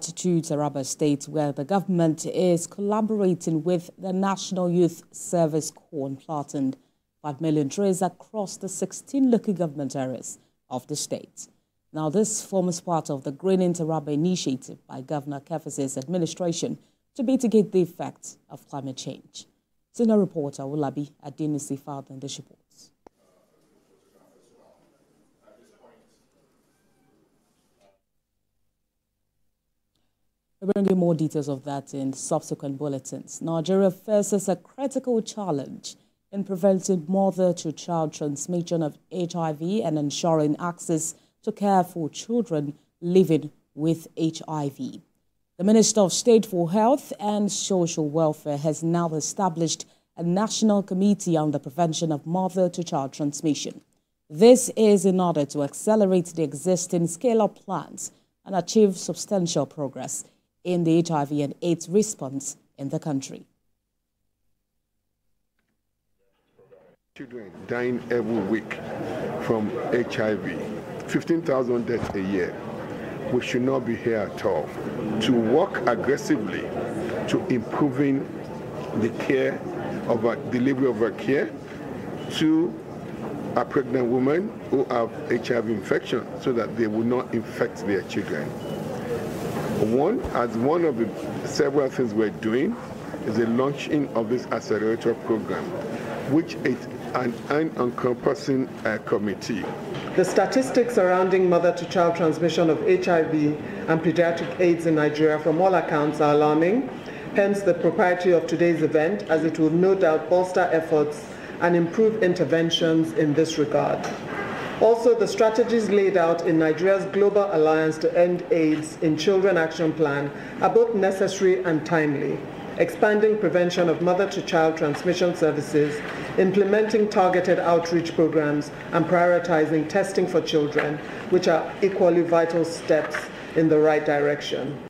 to Taraba State, where the government is collaborating with the National Youth Service Corps and planting 5 million trees across the 16 local government areas of the state. Now, this forms part of the Greening Taraba initiative by Governor Kefas's administration to mitigate the effects of climate change. Senior reporter Wulabi Adinisi filed in this report. We'll bring you more details of that in subsequent bulletins. Nigeria faces a critical challenge in preventing mother-to-child transmission of HIV and ensuring access to care for children living with HIV. The Minister of State for Health and Social Welfare has now established a national committee on the prevention of mother-to-child transmission. This is in order to accelerate the existing scale-up plans and achieve substantial progress in the HIV and AIDS response in the country. Children dying every week from HIV, 15,000 deaths a year. We should not be here at all. To work aggressively to improving the care of a delivery of our care to a pregnant woman who have HIV infection so that they will not infect their children. One, as one of the several things we're doing, is the launching of this accelerator program, which is an encompassing uh, committee. The statistics surrounding mother-to-child transmission of HIV and pediatric AIDS in Nigeria from all accounts are alarming, hence the propriety of today's event as it will no doubt bolster efforts and improve interventions in this regard. Also, the strategies laid out in Nigeria's Global Alliance to End AIDS in Children Action Plan are both necessary and timely. Expanding prevention of mother-to-child transmission services, implementing targeted outreach programs, and prioritizing testing for children, which are equally vital steps in the right direction.